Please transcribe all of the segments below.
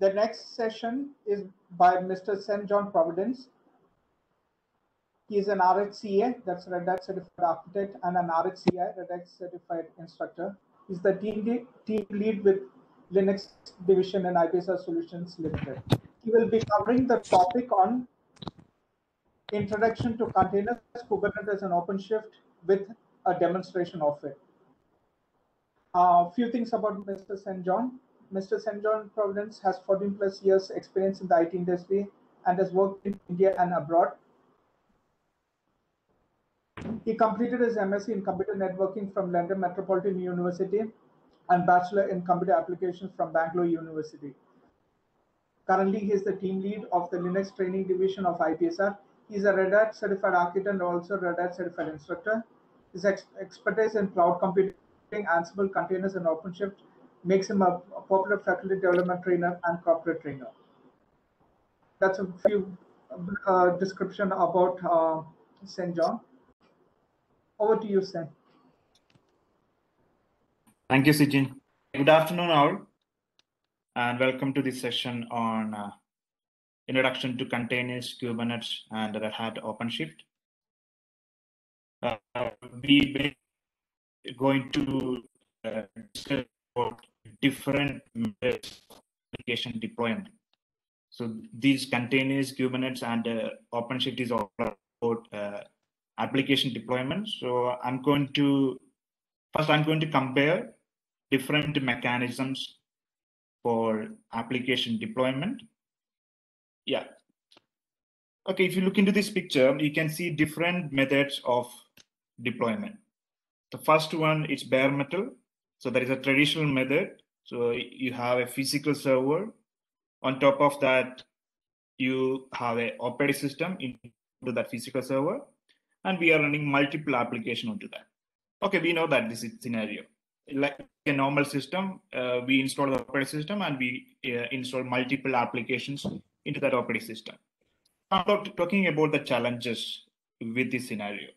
The next session is by Mr. Szen John Providence. He is an RHCA, that's Red Hat Certified Architect, and an RHCI, Red Hat Certified Instructor. He's the team lead, team lead with Linux Division and IPSR Solutions Limited. He will be covering the topic on Introduction to Containers, Kubernetes, and OpenShift with a demonstration of it. A uh, few things about Mr. Szen John. Mr. Szen Providence has 14 plus years experience in the IT industry and has worked in India and abroad. He completed his MSc in Computer Networking from London Metropolitan University and Bachelor in Computer Applications from Bangalore University. Currently, he is the team lead of the Linux Training Division of IPSR. He is a Red Hat Certified Architect and also Red Hat Certified Instructor. His ex expertise in cloud computing, Ansible containers, and OpenShift makes him a, a popular faculty development trainer and corporate trainer. That's a few uh, description about uh, Szen John. Over to you, Szen Thank you, Sijin. Good afternoon, all, and welcome to this session on uh, Introduction to Containers, Kubernetes, and Red Hat OpenShift. Uh, we are going to uh, discuss about different methods application deployment. So these containers, Kubernetes, and uh, OpenShift is all about uh, application deployment. So I'm going to first I'm going to compare different mechanisms for application deployment. Yeah. Okay, if you look into this picture, you can see different methods of deployment. The first one is bare metal. So there is a traditional method. So you have a physical server. On top of that, you have a operating system into that physical server, and we are running multiple application onto that. Okay, we know that this is scenario. Like a normal system, uh, we install the operating system and we uh, install multiple applications into that operating system. I'm talking about the challenges with this scenario.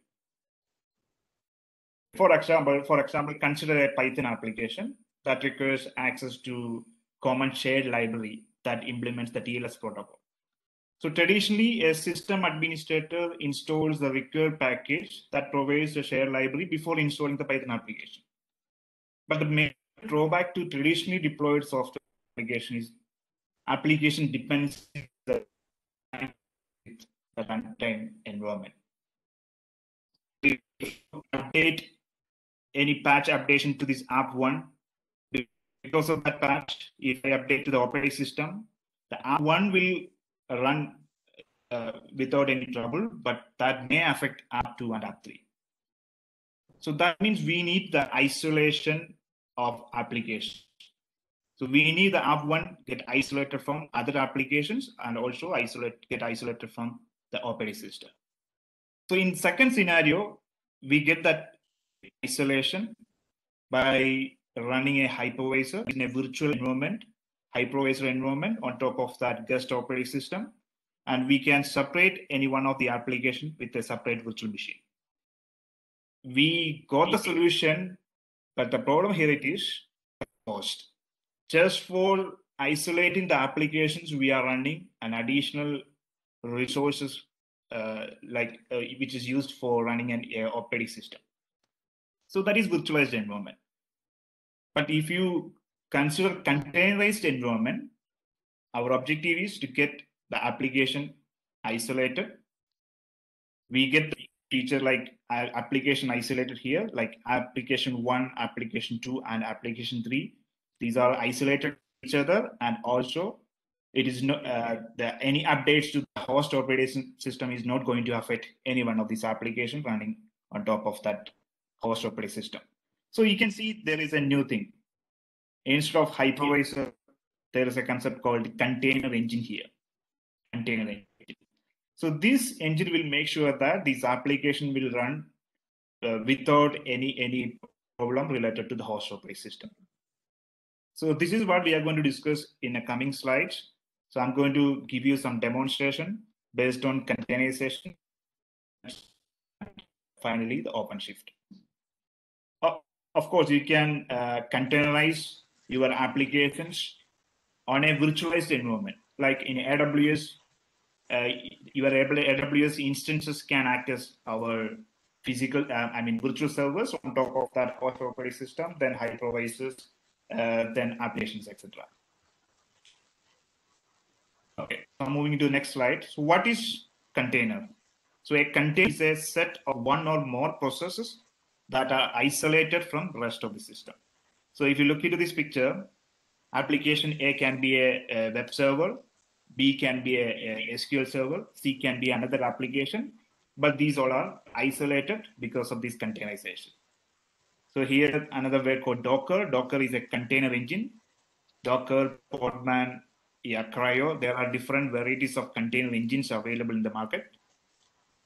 For example, for example, consider a Python application that requires access to common shared library that implements the TLS protocol. So traditionally, a system administrator installs the required package that provides the shared library before installing the Python application. But the main drawback to traditionally deployed software application is application depends the runtime environment. Update any patch updation to this app one. Because of that patch, if I update to the operating system, the app one will run uh, without any trouble, but that may affect app two and app three. So that means we need the isolation of applications. So we need the app one get isolated from other applications and also isolate get isolated from the operating system. So in second scenario, we get that isolation by running a hypervisor in a virtual environment, hypervisor environment on top of that guest operating system. And we can separate any one of the application with a separate virtual machine. We got the solution, but the problem here it is cost. Just for isolating the applications we are running an additional resources uh, like uh, which is used for running an uh, operating system so that is virtualized environment. But if you consider containerized environment, our objective is to get the application isolated. We get the feature like application isolated here, like application one, application two, and application three. These are isolated each other, and also it is no uh, the, any updates to the host operating system is not going to affect any one of these applications running on top of that host operating system. So you can see there is a new thing. Instead of hypervisor, there is a concept called container engine here. Container engine. So this engine will make sure that this application will run uh, without any any problem related to the host operating system. So this is what we are going to discuss in the coming slides. So I'm going to give you some demonstration based on containerization. Finally, the OpenShift of course, you can uh, containerize your applications on a virtualized environment. Like in AWS, uh, your AWS instances can act as our physical, uh, I mean, virtual servers on top of that host operating system, then hypervisors, uh, then applications, etc. Okay, so moving to the next slide. So what is container? So a container is a set of one or more processes that are isolated from the rest of the system. So if you look into this picture, application A can be a, a web server, B can be a, a, SQL server, C can be another application, but these all are isolated because of this containerization. So here another word called Docker. Docker is a container engine. Docker, Podman, yeah, CRI-O. There are different varieties of container engines available in the market.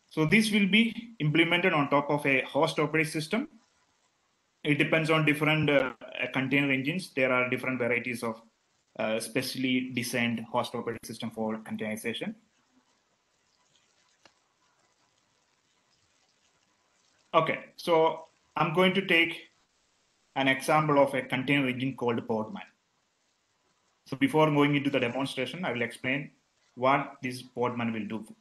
So this will be implemented on top of a host operating system. It depends on different uh, container engines. There are different varieties of uh, specially designed host operating system for containerization. Okay, so I'm going to take an example of a container engine called Podman. So before going into the demonstration, I will explain what this Podman will do.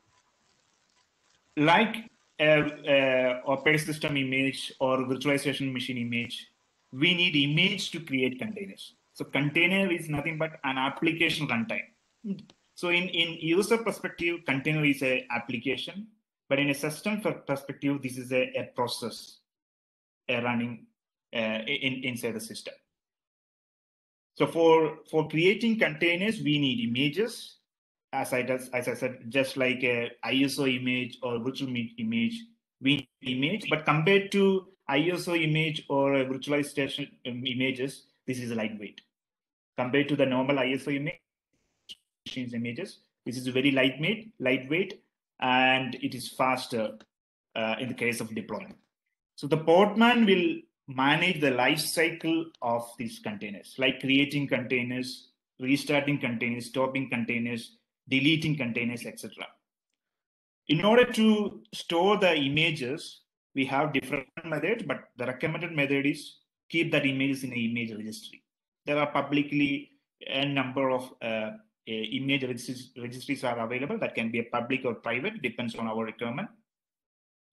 Like a, a operating system image or virtualization machine image, we need image to create containers. So container is nothing but an application runtime. So in, in user perspective, container is a application, but in a system perspective, this is a, a process a running uh, in, inside the system. So for, for creating containers, we need images. As I, does, as I said, just like a ISO image or virtual image, we image. But compared to ISO image or virtualization um, images, this is lightweight. Compared to the normal ISO image, images, this is very lightweight, lightweight, and it is faster uh, in the case of deployment. So the Podman will manage the life cycle of these containers, like creating containers, restarting containers, stopping containers, deleting containers, etc. In order to store the images, we have different methods, but the recommended method is keep that images in an image registry. There are publicly a number of uh, image registries, registries are available that can be a public or private, depends on our requirement.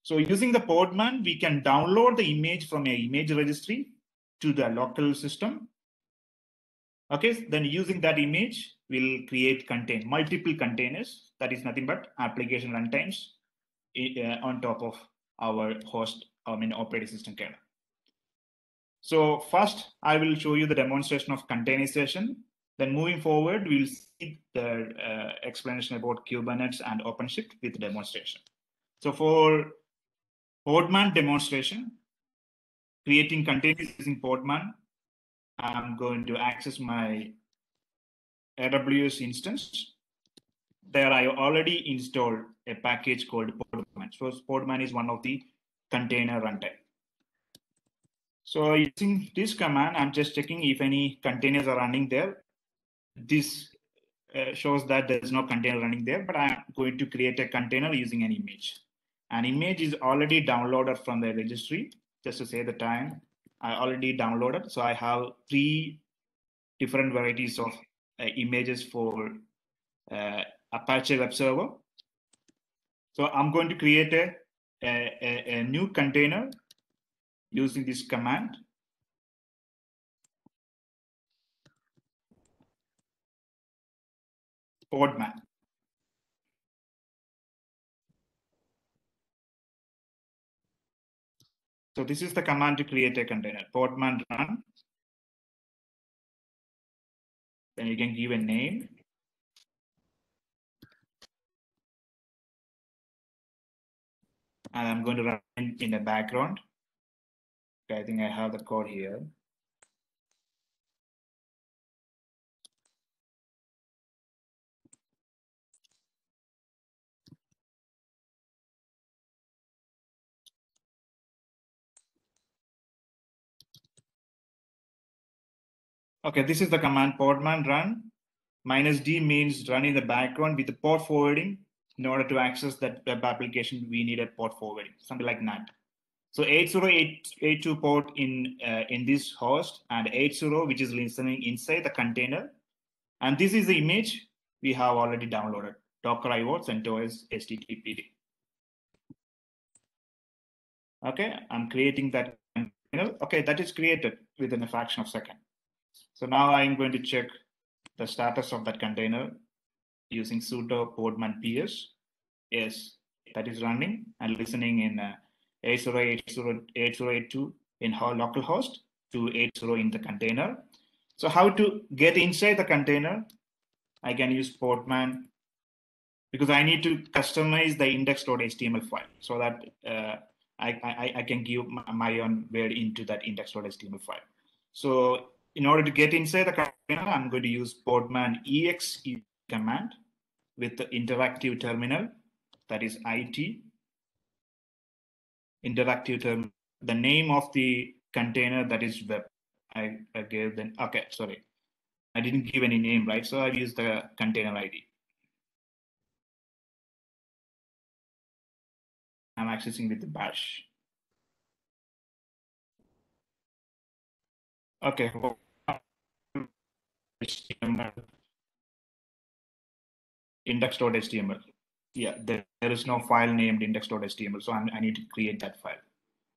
So using the Podman, we can download the image from a image registry to the local system. Okay, then using that image, we'll create contain multiple containers. That is nothing but application runtimes uh, on top of our host, I mean, operating system kernel. So first, I will show you the demonstration of containerization. Then moving forward, we'll see the uh, explanation about Kubernetes and OpenShift with demonstration. So for Podman demonstration, creating containers using Podman. I'm going to access my AWS instance. There I already installed a package called Podman. So Podman is one of the container runtime. So using this command, I'm just checking if any containers are running there. This uh, shows that there's no container running there, but I'm going to create a container using an image. An image is already downloaded from the registry. Just to say the time, I already downloaded. So I have three different varieties of uh, images for uh, Apache Web Server. So I'm going to create a, a, a new container using this command. Podman. So this is the command to create a container, podman run. Then you can give a name. And I'm going to run in the background. Okay, I think I have the code here. Okay, this is the command podman run. Minus D means run in the background with the port forwarding. In order to access that web application, we need a port forwarding, something like that. So 8082 port in uh, in this host and 80 which is listening inside the container And this is the image we have already downloaded, Docker IO CentOS HTTPD. Okay, I'm creating that. Okay, that is created within a fraction of a second. So now I'm going to check the status of that container using sudo podman ps. Yes, that is running and listening in uh, 808082 in localhost to 80 in the container. So how to get inside the container? I can use Podman because I need to customize the index.html file so that uh, I, I, I, can give my own word into that index.html file. So in order to get inside the container, I'm going to use Podman exec command with the interactive terminal, that is IT. Interactive terminal, the name of the container that is web. I, I gave then, okay, sorry. I didn't give any name, right? So I used the container ID. I'm accessing with the bash. Okay. Index.html. Yeah, there, there is no file named index.html, so I'm, I need to create that file.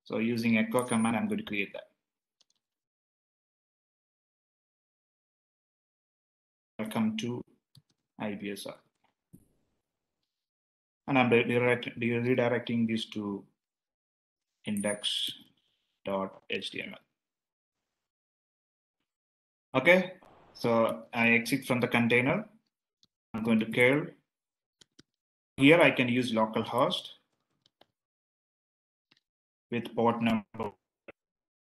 So using echo command, I'm going to create that. Welcome to IPSR. And I'm redirect, redirecting this to index.html. Okay, so I exit from the container. I'm going to curl. Here I can use localhost with port number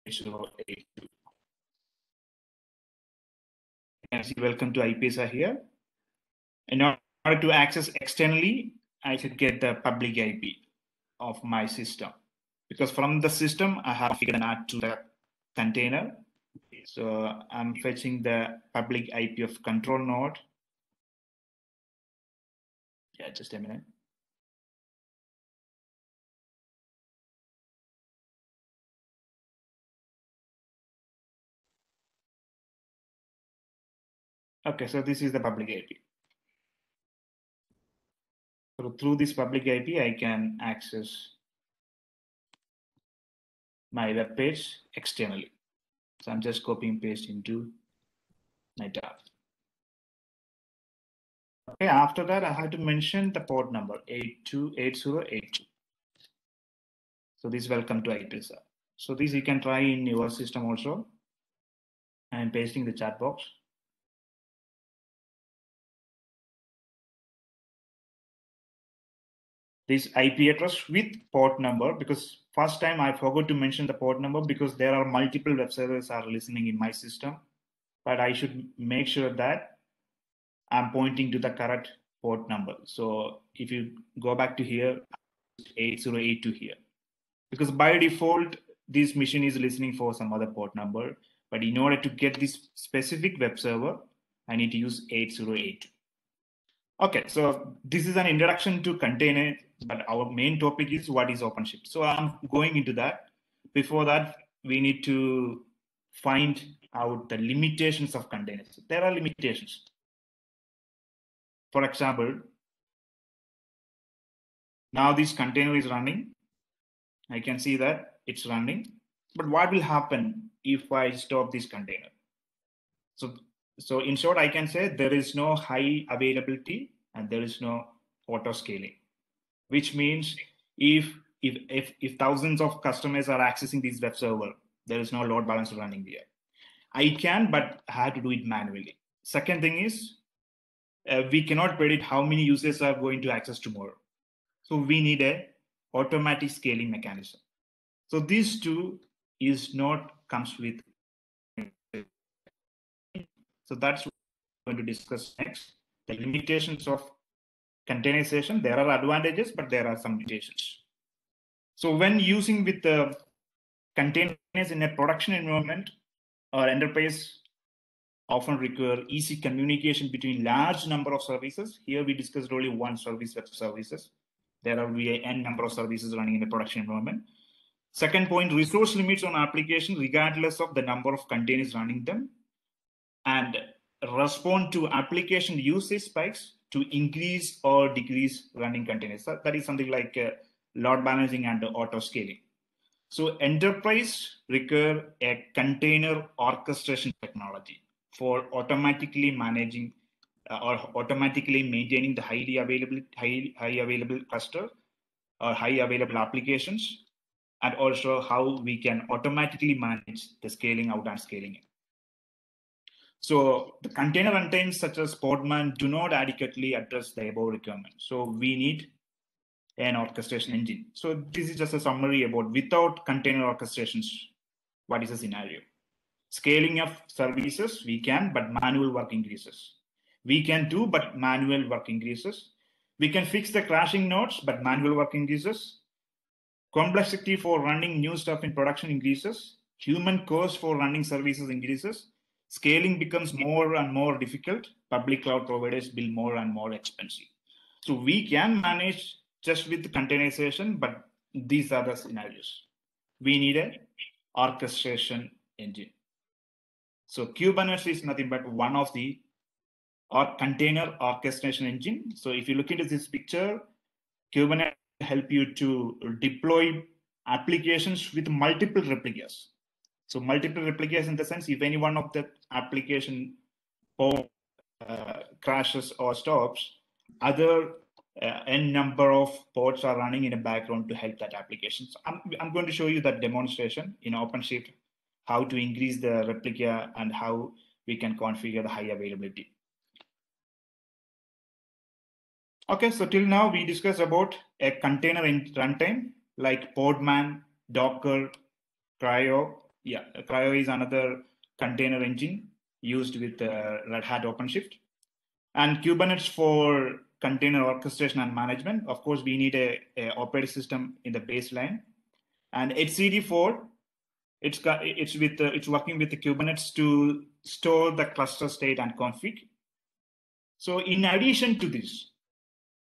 8082. And see, welcome to IPSR here. In order to access externally, I should get the public IP of my system. Because from the system, I have figured an add to the container. So I'm fetching the public IP of control node. Yeah, just a minute. Okay, so this is the public IP. So through this public IP, I can access my web page externally. So I'm just copying paste into my tab. Okay, after that, I have to mention the port number 828082. So this welcome to IPSR. So this you can try in your system also. I'm pasting the chat box. this IP address with port number because first time I forgot to mention the port number because there are multiple web servers are listening in my system, but I should make sure that I'm pointing to the correct port number. So if you go back to here, 8082 here, because by default, this machine is listening for some other port number, but in order to get this specific web server, I need to use 8082. Okay, so this is an introduction to container but our main topic is what is OpenShift. So I'm going into that. Before that, we need to find out the limitations of containers. There are limitations. For example, now this container is running. I can see that it's running. But what will happen if I stop this container? So, so in short, I can say there is no high availability and there is no auto scaling which means if if if, if thousands of customers are accessing this web server, there is no load balancer running there. I can, but I have to do it manually. Second thing is, uh, we cannot predict how many users are going to access tomorrow. So we need a automatic scaling mechanism. So these two is not comes with. So that's what we're going to discuss next. The limitations of containerization, there are advantages, but there are some limitations. So when using with the containers in a production environment our enterprise often require easy communication between large number of services. Here we discussed only one service web services. There are be n number of services running in a production environment. Second point, resource limits on application regardless of the number of containers running them. And respond to application usage spikes to increase or decrease running containers. So that is something like uh, load balancing and auto scaling. So enterprise require a container orchestration technology for automatically managing uh, or automatically maintaining the highly available high, high available cluster or high available applications and also how we can automatically manage the scaling out and scaling in. So the container runtimes such as Podman do not adequately address the above requirement. So we need an orchestration engine. So this is just a summary about without container orchestrations, what is the scenario? Scaling of services, we can, but manual work increases. We can do, but manual work increases. We can fix the crashing nodes, but manual work increases. Complexity for running new stuff in production increases. Human cost for running services increases. Scaling becomes more and more difficult. Public cloud providers build more and more expensive. So we can manage just with containerization, but these are the scenarios. We need an orchestration engine. So Kubernetes is nothing but one of the or container orchestration engine. So if you look into this picture, Kubernetes help you to deploy applications with multiple replicas. So multiple replicas in the sense, if any one of the application uh, crashes or stops, other uh, n number of pods are running in the background to help that application. So I'm, I'm going to show you that demonstration in OpenShift, how to increase the replica and how we can configure the high availability. Okay, so till now we discussed about a container in runtime like Podman, Docker, CRI-O. Yeah, CRI-O is another container engine used with uh, Red Hat OpenShift. And Kubernetes for container orchestration and management. Of course, we need a, a operating system in the baseline. And etcd4, it's it's with uh, it's working with the Kubernetes to store the cluster state and config. So in addition to this,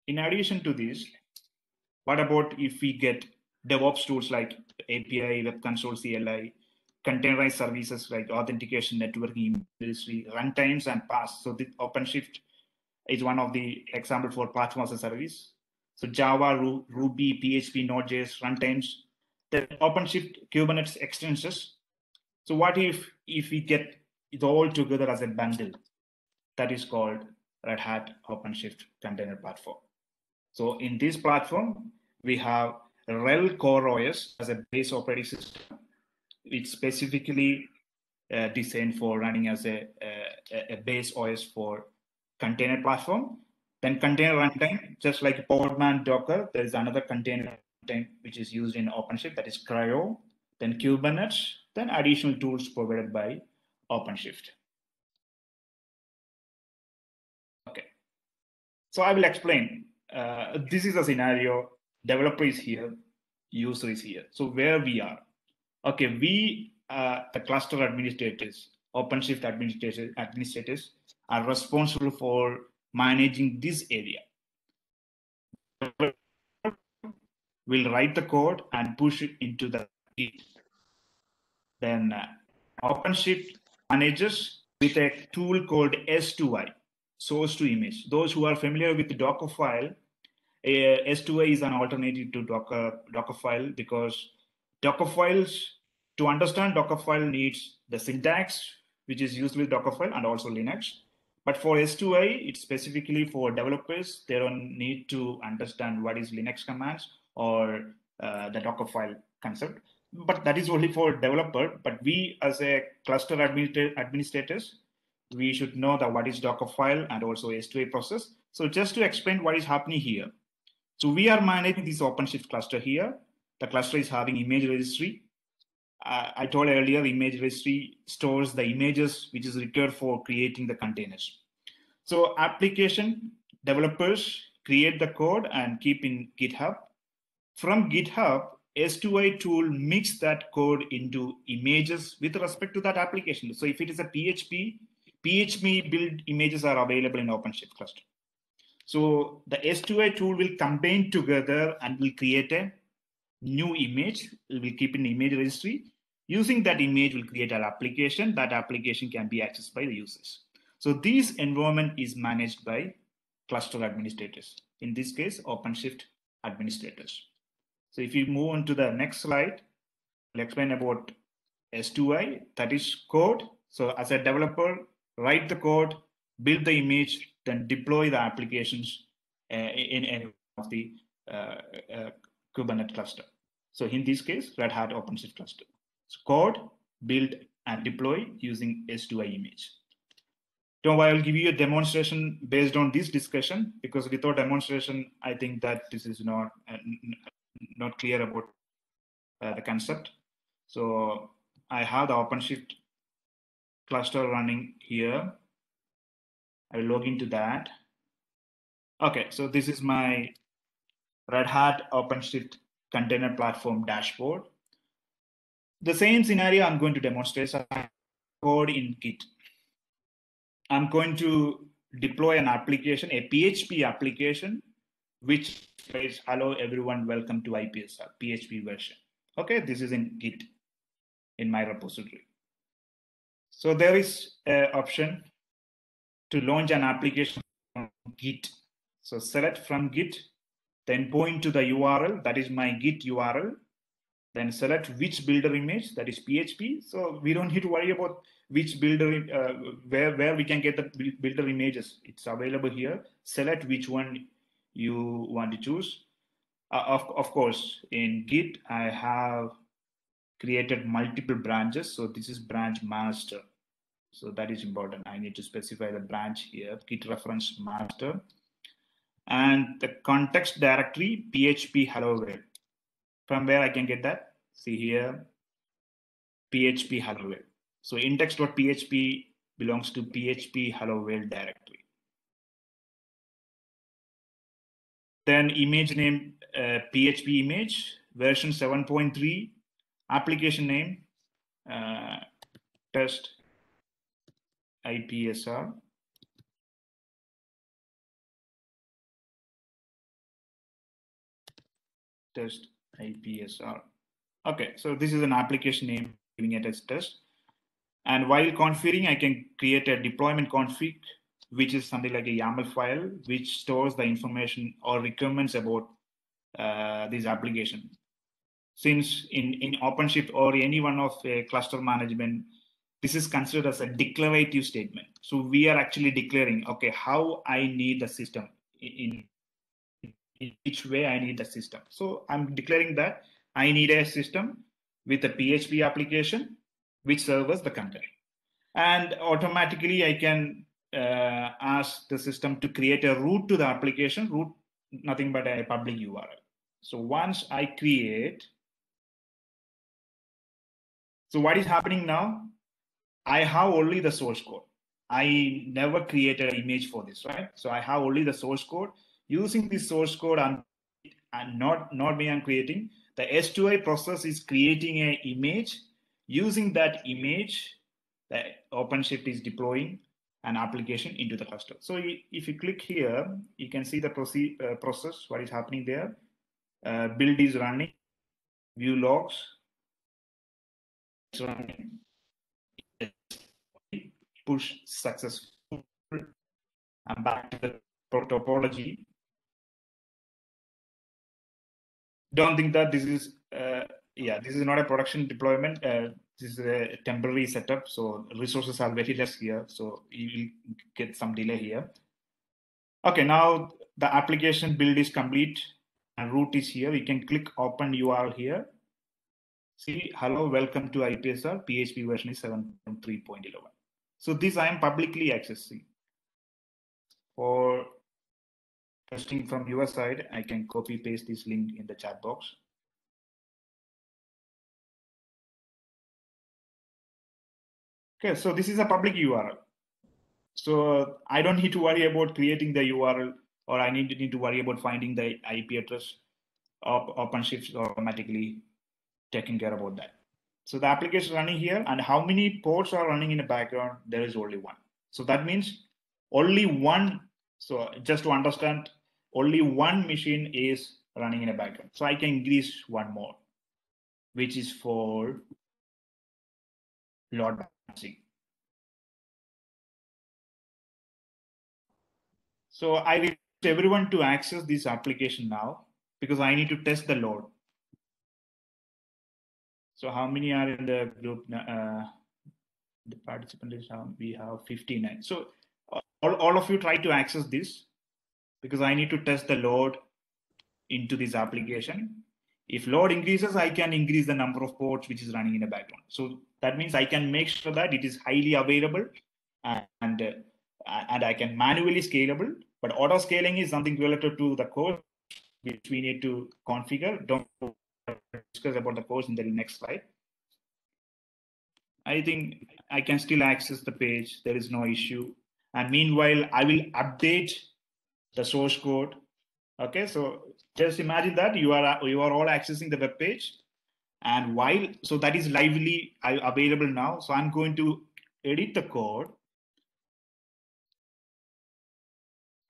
in addition to this, what about if we get DevOps tools like API, Web Console, CLI, containerized services like authentication, networking, registry, runtimes, and PaaS. So the OpenShift is one of the example for platform as a service. So Java, Ruby, PHP, Node.js, runtimes, the OpenShift Kubernetes extensions. So what if if we get it all together as a bundle? That is called Red Hat OpenShift Container Platform. So in this platform, we have RHEL Core OS as a base operating system. It's specifically uh, designed for running as a, a, a base OS for container platform. Then container runtime, just like Podman Docker, there is another container runtime which is used in OpenShift, that is CRI-O, then Kubernetes, then additional tools provided by OpenShift. Okay, so I will explain. Uh, this is a scenario, developer is here, user is here. So where we are, okay, we, uh, the cluster administrators, OpenShift administrators, administrators are responsible for managing this area. We'll write the code and push it into the Git. Then uh, OpenShift manages with a tool called S2I, source to image. Those who are familiar with Dockerfile, uh, S2I is an alternative to Docker Dockerfile because Dockerfiles, to understand Dockerfile needs the syntax, which is used with Dockerfile and also Linux. But for S2I, it's specifically for developers. They don't need to understand what is Linux commands or uh, the Dockerfile concept. But that is only for developer. But we, as a cluster administrators, we should know that what is Dockerfile and also S2I process. So just to explain what is happening here. So we are managing this OpenShift cluster here. The cluster is having image registry. Uh, I told earlier, image registry stores the images which is required for creating the containers. So application developers create the code and keep in GitHub. From GitHub, S2I tool mix that code into images with respect to that application. So if it is a PHP, PHP build images are available in OpenShift cluster. So the S2I tool will combine together and will create a new image. It will keep in image registry. Using that image will create an application. That application can be accessed by the users. So this environment is managed by cluster administrators. In this case, OpenShift administrators. So if you move on to the next slide, I'll explain about S2I, that is code. So as a developer, write the code, build the image, then deploy the applications uh, in any of the uh, uh, Kubernetes cluster. So in this case, Red Hat OpenShift cluster. So code, build, and deploy using S2I image. Don't worry, I'll give you a demonstration based on this discussion because without demonstration, I think that this is not uh, not clear about uh, the concept. So I have the OpenShift cluster running here. I will log into that. Okay, so this is my Red Hat OpenShift container platform dashboard. The same scenario I'm going to demonstrate so code in Git. I'm going to deploy an application, a PHP application, which says, hello everyone, welcome to IPSR, PHP uh, version. Okay, this is in Git in my repository. So there is an option to launch an application on Git. So select from Git, then point to the URL, that is my Git URL, then select which builder image, that is PHP. So we don't need to worry about which builder, uh, where, where we can get the builder images. It's available here. Select which one you want to choose. Uh, of, of course, in Git, I have created multiple branches. So this is branch master. So that is important. I need to specify the branch here, git reference master. And the context directory, PHP hello world. From where I can get that? See here, PHP hello world. So index.php belongs to PHP hello world directory. Then image name, uh, PHP image, version 7.3, application name, uh, test IPSR. Test IPSR. Okay, so this is an application name giving it as test. And while configuring, I can create a deployment config, which is something like a YAML file, which stores the information or requirements about uh, this application. Since in, in OpenShift or any one of a cluster management, this is considered as a declarative statement. So we are actually declaring, okay, how I need the system in, in which way I need the system. So I'm declaring that I need a system with a PHP application which serves the content. And automatically I can uh, ask the system to create a route to the application, route nothing but a public URL. So once I create, so what is happening now? I have only the source code. I never created an image for this, right? So I have only the source code. Using this source code, and not not me. I'm creating the S2I process is creating an image. Using that image, the OpenShift is deploying an application into the cluster. So if you click here, you can see the uh, process. What is happening there? Uh, build is running. View logs. It's running push successful. I'm back to the topology. Don't think that this is, uh, yeah, this is not a production deployment. Uh, this is a temporary setup. So resources are very less here. So you will get some delay here. Okay, now the application build is complete and route is here. You can click open URL here. See, hello, welcome to IPSR. PHP version is 7.3.11. So this I am publicly accessing. For testing from your side, I can copy paste this link in the chat box. Okay, so this is a public URL. So uh, I don't need to worry about creating the URL or I need to, need to worry about finding the IP address. Of OpenShift automatically taking care about that. So the application running here and how many pods are running in the background, there is only one. So that means only one. So just to understand, only one machine is running in a background. So I can increase one more, which is for load balancing. So I request everyone to access this application now because I need to test the load. So how many are in the group? Uh, the participant is we have 59. So all, all of you try to access this because I need to test the load into this application. If load increases, I can increase the number of pods which is running in the background. So that means I can make sure that it is highly available and uh, and I can manually scalable. But auto scaling is something related to the code which we need to configure. Don't discuss about the course in the next slide. I think I can still access the page. There is no issue. And meanwhile, I will update the source code. Okay, so just imagine that you are you are all accessing the web page, and while so that is lively uh, available now. So I'm going to edit the code.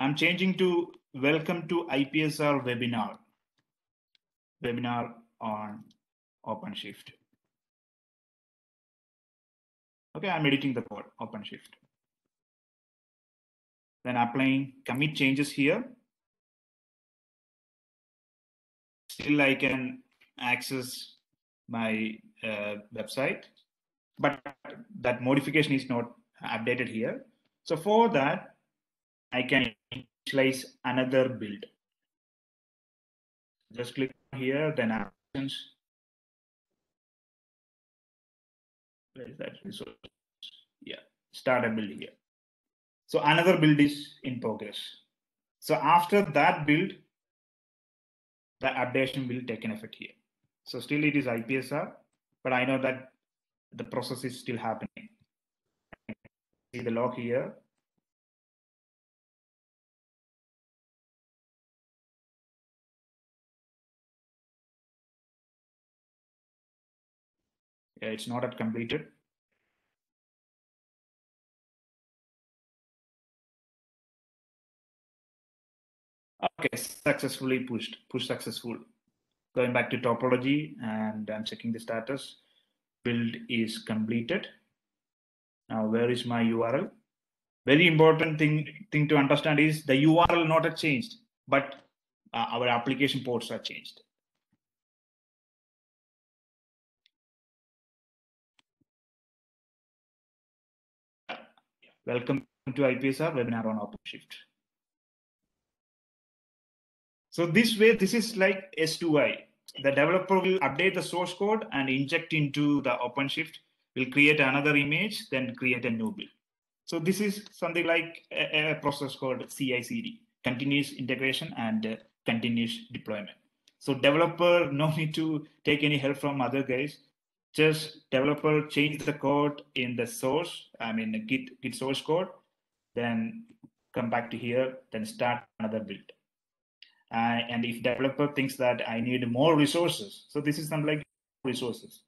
I'm changing to welcome to IPSR webinar. Webinar on OpenShift. Okay, I'm editing the code, OpenShift. Then applying commit changes here. Still, I can access my uh, website, but that modification is not updated here. So for that, I can initialize another build. Just click here, then actions. Where is that resource? Yeah, start a build here. So another build is in progress. So after that build, the updation will take an effect here. So still it is IPSR, but I know that the process is still happening. See the log here. Yeah, it's not yet completed. Okay, successfully pushed, push successful. Going back to topology and I'm checking the status. Build is completed. Now, where is my URL? Very important thing, thing to understand is the URL not changed, but uh, our application pods are changed. Welcome to IPSR webinar on OpenShift. So this way, this is like S2I. The developer will update the source code and inject into the OpenShift, will create another image, then create a new build. So this is something like a, a process called CI/CD, continuous integration and uh, continuous deployment. So developer no need to take any help from other guys just developer change the code in the source, I mean git git source code, then come back to here, then start another build. Uh, and if developer thinks that I need more resources, so this is something like resources,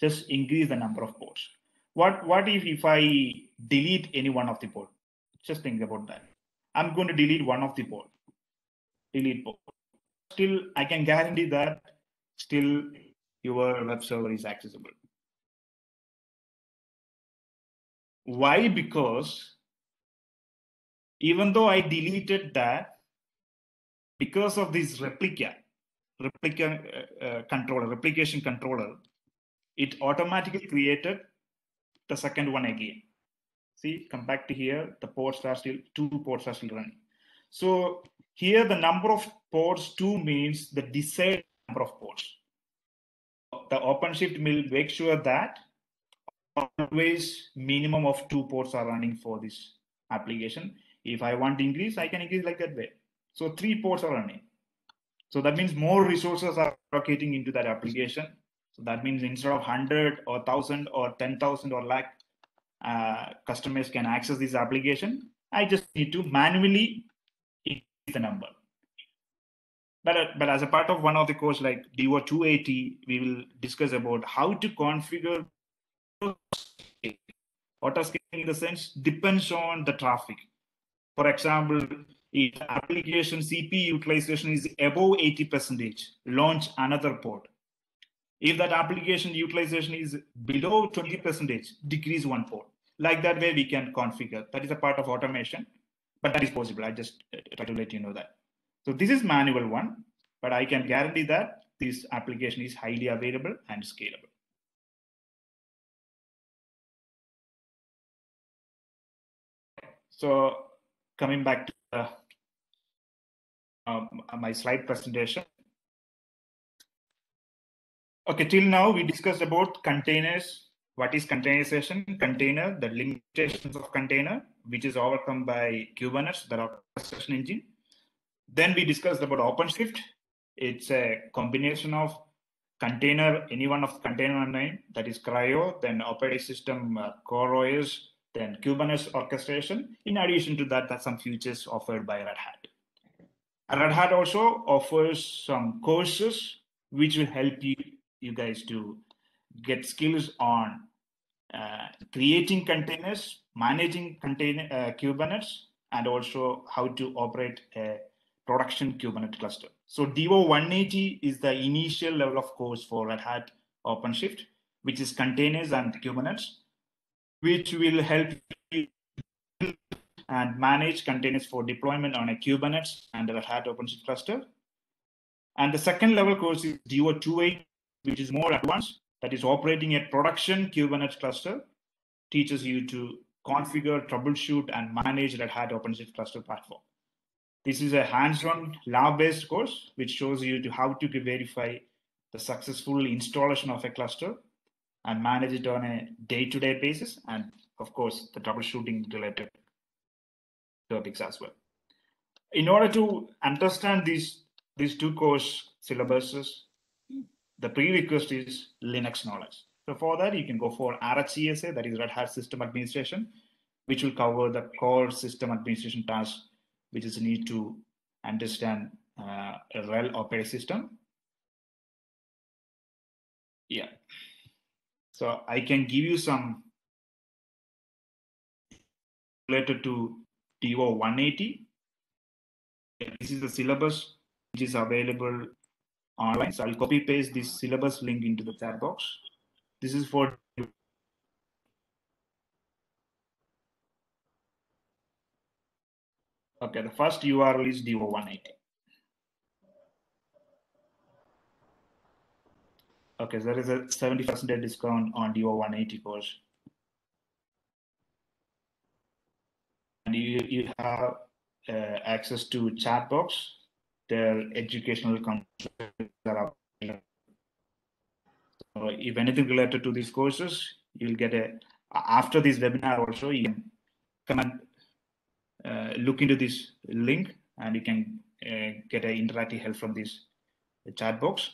just increase the number of pods. What what if if I delete any one of the pod? Just think about that. I'm going to delete one of the pod. Delete pod. Still, I can guarantee that still your web server is accessible. Why? Because even though I deleted that, because of this replica, replica uh, uh, controller, replication controller, it automatically created the second one again. See, come back to here, the pods are still, two pods are still running. So here the number of pods two means the desired number of pods the OpenShift will make sure that always minimum of two pods are running for this application. If I want to increase, I can increase like that way. So three pods are running. So that means more resources are allocating into that application. So that means instead of 100 or 1000 or 10,000 or lakh uh, customers can access this application, I just need to manually increase the number but uh, but as a part of one of the course like DO 280, we will discuss about how to configure auto scaling in the sense depends on the traffic. For example, if application CPU utilization is above 80 percentage, launch another pod. If that application utilization is below 20 percentage, decrease one pod. Like that way we can configure. That is a part of automation. but that is possible. I just try to let you know that. So this is manual one, but I can guarantee that this application is highly available and scalable. So coming back to uh, um, my slide presentation. Okay, till now we discussed about containers. What is containerization? Container, the limitations of container, which is overcome by Kubernetes, the orchestration engine. Then we discussed about OpenShift. It's a combination of container, any one of container name, that is CRI-O, then operating system, uh, CoreOS, then Kubernetes orchestration. In addition to that, that's some features offered by Red Hat. Red Hat also offers some courses which will help you, you guys to get skills on uh, creating containers, managing container uh, Kubernetes, and also how to operate a production Kubernetes cluster. So DO 180 is the initial level of course for Red Hat OpenShift, which is containers and Kubernetes which will help you and manage containers for deployment on a Kubernetes and a Red Hat OpenShift cluster. And the second level course is DO 2.8, which is more advanced, that is operating a production Kubernetes cluster, teaches you to configure, troubleshoot, and manage Red Hat OpenShift cluster platform. This is a hands-on lab-based course, which shows you to how to verify the successful installation of a cluster and manage it on a day-to-day basis and of course the troubleshooting related topics as well. In order to understand these these two course syllabuses the prerequisite is linux knowledge. So for that you can go for rhcsa that is red hat system administration which will cover the core system administration tasks which is need to understand uh, a RHEL operating system. Yeah. So I can give you some related to DO 180. This is the syllabus which is available online. So I'll copy paste this syllabus link into the chat box. This is for Okay, the first URL is DO 180. Okay, so there is a 70% discount on DO 180 course. You, you have uh, access to chat box, their educational content are So if anything related to these courses, you'll get a, after this webinar also, you can come and uh, look into this link and you can uh, get an interactive help from this chat box.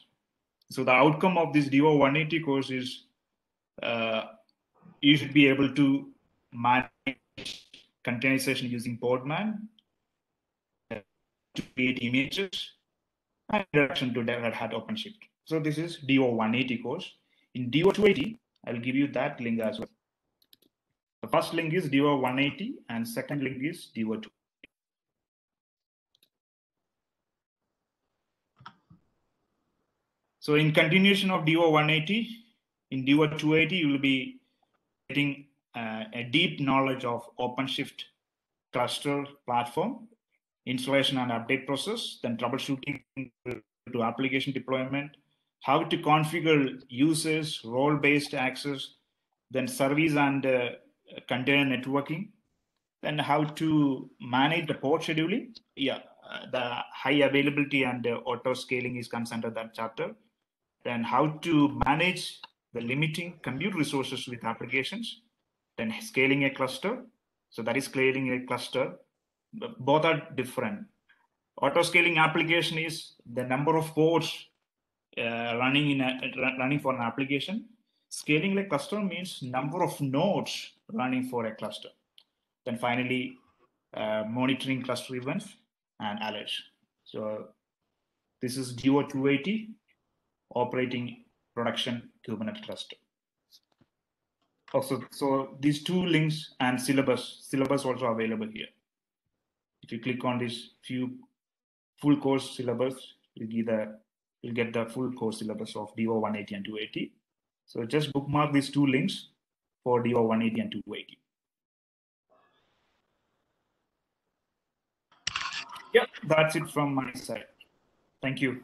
So the outcome of this DO 180 course is uh, you should be able to manage containerization using uh, to create images and introduction to Red Hat OpenShift. So this is DO 180 course. In DO 280, I'll give you that link as well. The first link is DO 180 and second link is DO 2. So in continuation of DO 180, in DO 280, you will be getting uh, a deep knowledge of OpenShift cluster platform, installation and update process, then troubleshooting to application deployment, how to configure users, role-based access, then service and uh, container networking, then how to manage the pod scheduling. Yeah, uh, the high availability and uh, auto scaling is comes under that chapter then how to manage the limiting compute resources with applications, then scaling a cluster. So that is scaling a cluster. Both are different. Auto scaling application is the number of pods uh, running in a, running for an application. Scaling a cluster means number of nodes running for a cluster. Then finally, uh, monitoring cluster events and alerts. So this is DO 280 operating production Kubernetes cluster. Oh, also, so these two links and syllabus, syllabus also available here. If you click on this few full course syllabus, you get the you'll get the full course syllabus of DO 180 and 280. So just bookmark these two links for DO 180 and 280. yeah that's it from my side. Thank you.